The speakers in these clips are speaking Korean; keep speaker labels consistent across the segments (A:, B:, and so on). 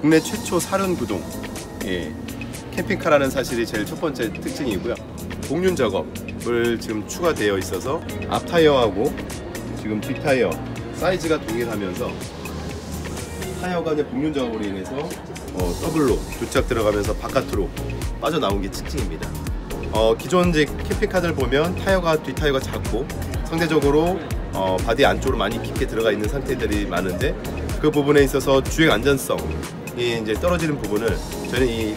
A: 국내 최초 사륜 구동 예, 캠핑카라는 사실이 제일 첫 번째 특징이고요. 복륜 작업을 지금 추가되어 있어서 앞 타이어하고 지금 뒷 타이어 사이즈가 동일하면서 타이어가 이제 복륜 작업으로 인해서 어, 더블로 두짝 들어가면서 바깥으로 빠져나온 게 특징입니다. 어, 기존 이제 캠핑카들 보면 타이어가 뒷 타이어가 작고 상대적으로 어, body 안쪽으로 많이 깊게 들어가 있는 상태들이 많은데 그 부분에 있어서 주행 안전성 이 이제 떨어지는 부분을 저는 이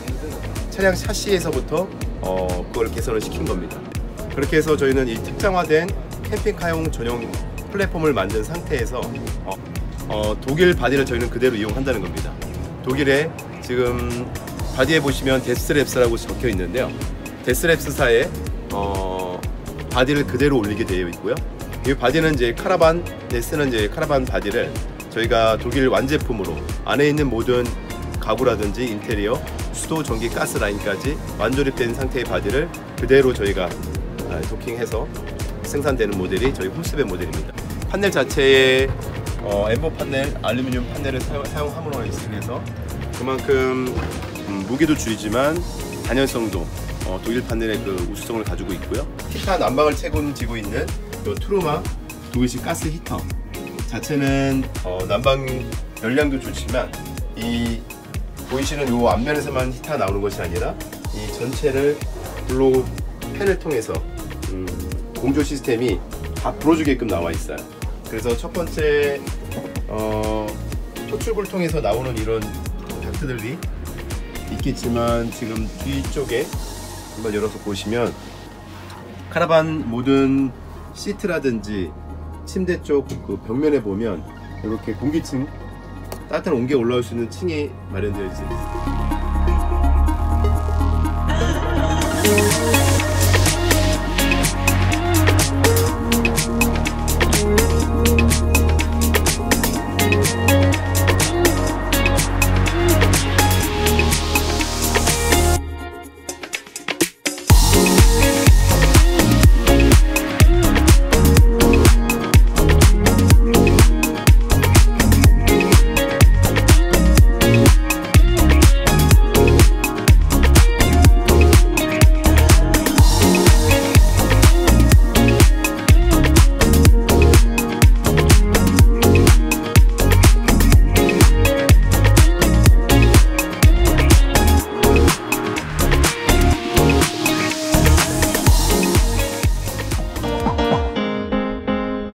A: 차량 샤시에서부터 어, 그걸 개선을 시킨 겁니다. 그렇게 해서 저희는 이 특장화된 캠핑카용 전용 플랫폼을 만든 상태에서 어, 어, 독일 바디를 저희는 그대로 이용한다는 겁니다. 독일에 지금 바디에 보시면 Dethleffs라고 적혀 있는데요. Dethleffs사의 어, 바디를 그대로 올리게 되어 있고요. 이 바디는 이제 카라반에 쓰는 이제 카라반 바디를 저희가 독일 완제품으로 안에 있는 모든 가구라든지 인테리어, 수도, 전기, 가스 라인까지 완조립된 상태의 바디를 그대로 저희가 아, 도킹해서 생산되는 모델이 저희 홈스벤 모델입니다. 판넬 자체에 어, 엠보 판넬, 알루미늄 판넬을 사용, 사용함으로 인해서 그만큼 음, 무게도 줄이지만 단열성도 어, 독일 판넬의 그 우수성을 가지고 있고요. 히타 난방을 책임지고 있는 요 트루마 독일식 가스 히터 자체는 어, 난방 열량도 좋지만 이 보이시는 요 앞면에서만 히터 나오는 것이 아니라 이 전체를 블로 팬을 통해서 음, 공조 시스템이 다 불어주게끔 나와 있어요. 그래서 첫 번째 어, 호출구를 통해서 나오는 이런 닥트들이 있겠지만 지금 뒤쪽에 한번 열어서 보시면 카라반 모든 시트라든지 침대 쪽 그 벽면에 보면 이렇게 공기층 따뜻한 온기 올라올 수 있는 층이 마련되어 있습니다.